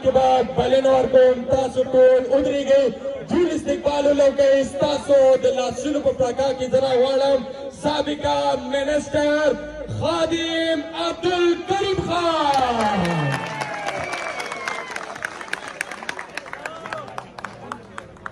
کې بعد بلنه ورکوم تاسو ټول ودرېږئ جوړ استقبال ولکئ ستاسو د لاسونو په پړکا کې زه راغواړم سابقه منسټر خادم عبدالکریم خان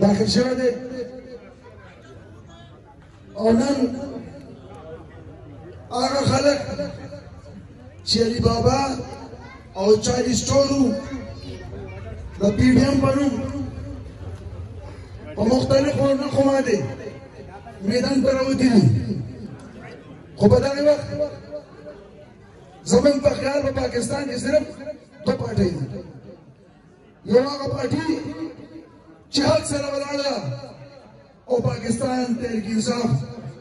داخل شوی دی او نن هغه خلک چې علي بابا او چاري سټورو د پی ډي ایم په نوم په مختلفو نښو باندې میدان ته راوتي دي خو په دغه وخت زمونږ په خیال په پاکستان کې صرف دوه پارټۍ دي یو هغه پارټي چې حق سره ولاړه او پاکستان تحریک انصاف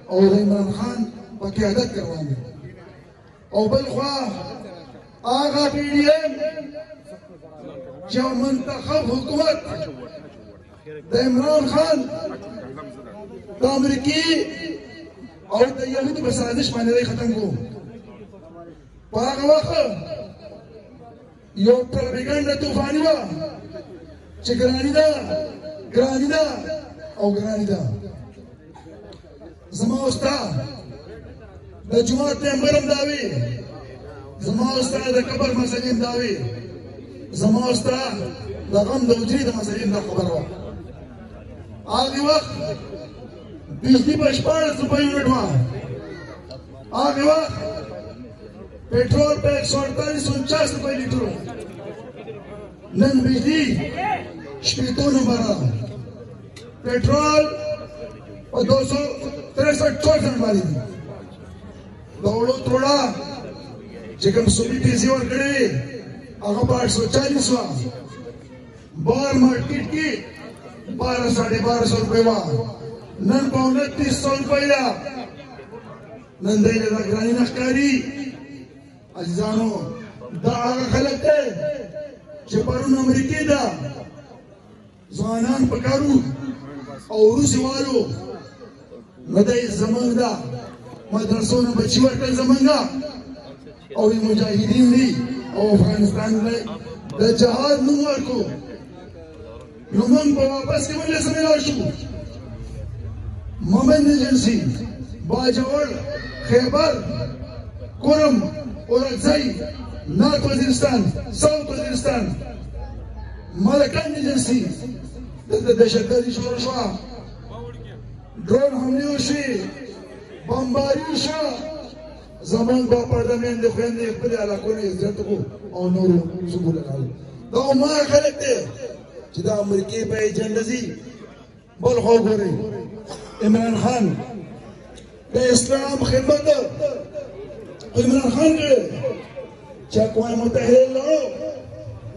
او د عمران خان په قیادت کې روان دي او بل خوا هغه پی ډي ایم چې منتخب حکومت د عمران خان د امریکي او د یهودو په سازش باندې ختم کوو په هغه وخت یو پروپاګاندا طوفاني وه چې ګراني ده ګراني ده او ګراني ده زما اوستا د جماعت ممبر هم دا وي زما اوستا د قبر مسلې هم دا وي زما اوستا د غم د وجري د مسلې هم دا خبره وه هغه وخت بجلی په شپاړس روپۍ یونټ وه هغه وخت پټرول په 148 49 روپۍ لیټر نن بجلی شپېتو نمبر ده پټرول په 263 چوکن باندې دي د اوړو توړه چې کوم سومي پیسې ورکړې هغه په 840 وه بار مارکیټ کې 12 ساڑھے 1200 روپے وا نن په 2900 روپے یا نن دې له ګرانی نه ښکاری عزیزانو دا هغه خلک دی چې پرون امریکې دا ځوانان پکارو او روسي والو نو دا زمونږ دا مدرسو نه بچي ورکړ زمونږ او مجاهدین دي او افغانستان دی د جهاد نوم ورکو نو موږ په واپس کې ولې سمې لاړ شو مومن ایجنسی باجوړ خیبر کورم اورکزی نارت وزیرستان ساوت وزیرستان ملکان ایجنسی دلته دهشتګردي شروع شوه ډرون حملې وشي بمباري وشو زمونږ به پرده میندې خویندې خپلې علاقو نه عزت کو او نورو سکو لګاوو دا ما خلک دی چې د امریکې په ایجنډه ځي بل خو ګوري عمران خان د اسلام خدمت عمران خان کړی چې اقوام متحده له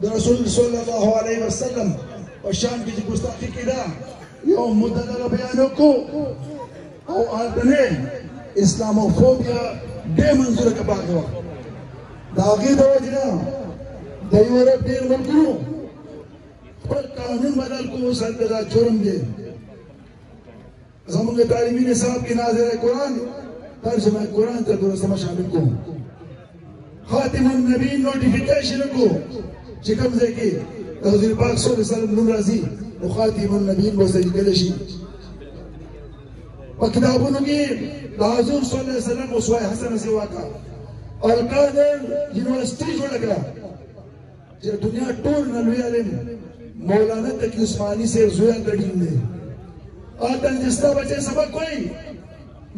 د رسول صلی الله علیه وسلم په شان کې ګستاخی کړه یو مدلل بیان کو او آدنه اسلاموفوبیا به منظور کباغو دا غي د وجنه د یورپ ډیر ملکونو خپل قانون بدل کوو سره دا جرم دی زمونږ تعلیمي نصاب کې ناظر قرآن ترجمه قرآن ته درسته ما شامل کوم خاتم النبی نوټیفیکیشن کو چې کوم ځای کې حضور پاک صلی الله علیه وسلم نوم راځي نو خاتم النبی به ورسره لیکل شي په کتابونو کې د حضور صلی الله علیه وسلم اسوه حسنه سیوا کا القادر یونیورسيټي جوړه کړه چې دنیا ټول نه لوی عالم مولانا تقی عثماني صاحب زوی ګډین دی او تنجستا بچې سبق کوي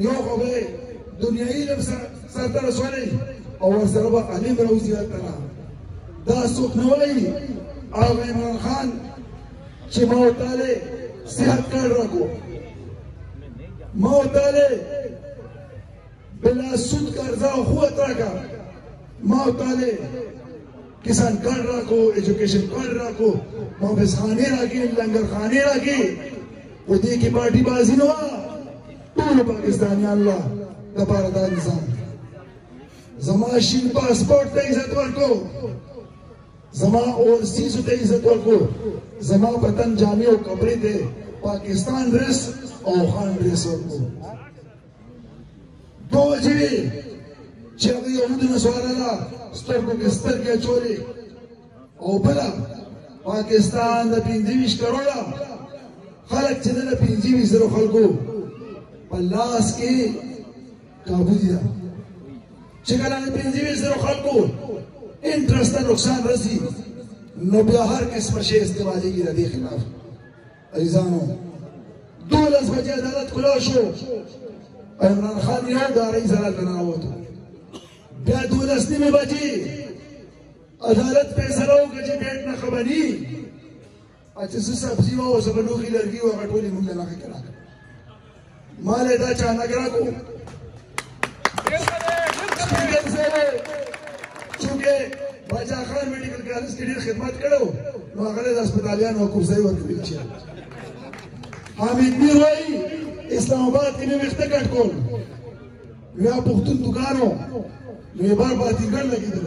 یو خو به دنیایي علم سره ته رسولې او ورسره به علم راوځي ته دا څوک نه وایي او عمران خان چې ما وتاله صحت کار راکو ما وتاله بلا سود قرضہ و خوہ طرح کا ماں تالے کسان کارڈ راکو ایجوکیشن کارڈ راکو ماں بس خانے راکی لنگر خانے راکی و دے کی پارٹی بازی نوا طول پاکستانی اللہ دبار دا نظام زما شین پاسپورٹ تا عزت ورکو زما اور سیزو تا عزت ورکو زما پتن جامعی و کبری دے پاکستان ریس او خان ریس ورکو دوه جوی چې هغه یهودو نسواره ده سترګو کې سترګې اچولې او بله پاکستان د پنځه ویشت کروړه خلک چې د پنځه ویشت زرو خلکو په لاس کې کابو دي چې کله د پنځه ویشت زرو خلکو انټرست ته نقصان رسي نو بیا هر قسمه شی استعمالېږي د دې خلاف ایزانو دولس بجې عدالت کلا شو او عمران خان یو داري سره ننوتو بیا دولس نیمې بجې عدالت فیصله وکړه چې بیټ نه خبري چې څه سبزي وه او څه به لوښي لرګي وه هغه ټولې موږ له نښې کړه مال دا چا نه ګرځو چونکه باجا خان میډیکل کالج کې ډیر خدمت کړو نو هغه د هسپتالیان او کوزای ورکړي چې حامد میر وای اسلام آباد کې نوې خته کټ کول بیا پښتون دکانو نو یې بار بار تیګل لګیدل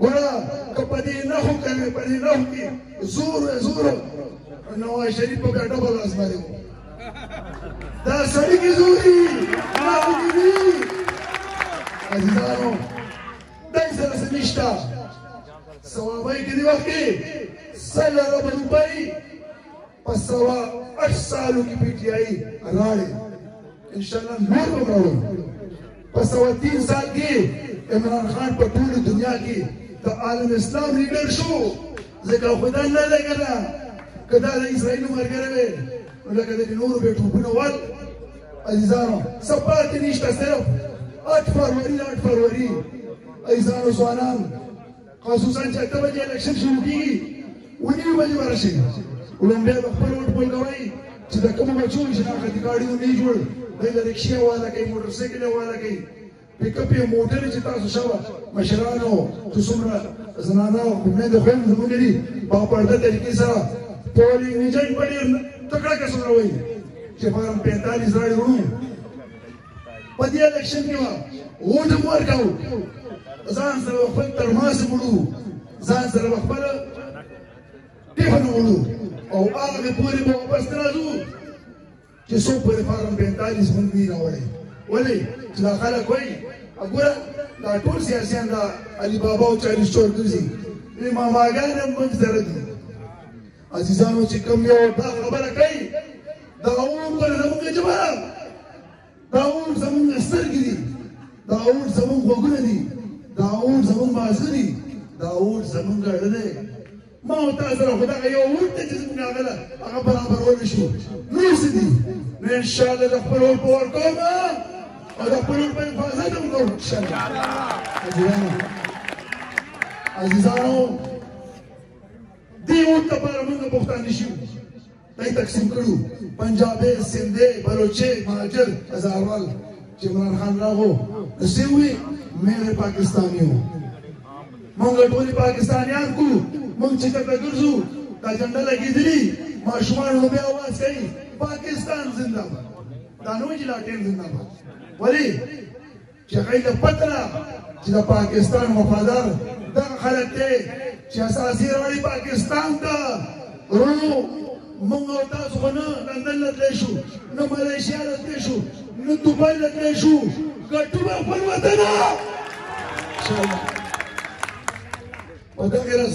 ګوره که په دې نهو کوې په دې نهو کې زور وې زور نواز شریف په بیا ډبل ازمري وو دا سړي کې زور دي نهو کې دي عزیزانو دای سره څه نشته ثوابای کې دی وخت کې سل روپۍ په سوا اټ سالو کې پی ټی آی راړې ان شاء الله نور به راوړو په سوا تین سال کې عمران خان په ټول دنیا کې د عالم اسلام لیډر شو ځکه خدا نه ده کنه کدا د اسرائیل مرګره وي لکه د نور به ټوپونه وال عزیزانو سپات نشته صرف 8 فروری 8 فروری عزیزانو سوانان خصوصا چې اته بجې الیکشن شروع کېږي ونیو بجې به راشي لومبیا به خپل ووټ پول کوئ چې د کومو بچو شناختي کارډي مو نه جوړ دی د رکشې والا کوي موټر سایکل والا کوي پک اپ یې موټر چې تاسو شو مشرانو چې څومره زنانه او خویندې خو هم زموږ دي په پرده طریقې سره پولینګ ایجنټ په ډېر تکړه کسان وایي چې فارم 45 راړي وړو په دې الیکشن کې ما ووټ هم ورکاو ځان سره خپل ترماس وړو ځان سره خپل ټیفن وړو او هغه پورې به واپس راځو چې څو پورې فارم 45 مونږ نه راوړي ولې چې دا خلک وایي وګوره دا ټول سیاسيان دا علي بابا او چاري شور ګرځي اماماګان هم موږ سره دي عزیزانو چې کوم یو دا خبره کوي دا اور پر زموږ جبره دا اور زموږ سترګې دي دا اور زموږ غوږونه دي دا اور زموږ مازه دي دا اور زموږ اړه دی ما او تاسو سره خدای یو اور ته چې زموږ هغه ده هغه برابرول شو نور څه دي نو ان شاء الله د خپل اور په اور کوم او د خپل اور په حفاظت هم کوم ان شاء الله عزیزانو عزیزانو دې وخت لپاره موږ پښتانه شو دای تقسیم کړو پنجابي سندې بلوچي مهاجر هزارال چې عمران خان راغو څه وی مېره پاکستانیو موږ ټول پاکستانیان کو موږ چې کله ګرځو دا جنډه لګېدلی ماشومان نو بیا आवाज کوي پاکستان زنده باد دا نو چې لاټین زنده باد ولی چې هغه له پتره چې د پاکستان وفادار دا خلک دی چې اساسي راړي پاکستان ته ورو موږ او تاسو خو نه لندن له تللی شو نه ملیشیا له تللی شو نه دوبۍ له تللی شو ګټو به خپل وطن انشاءالله په دغه ورځ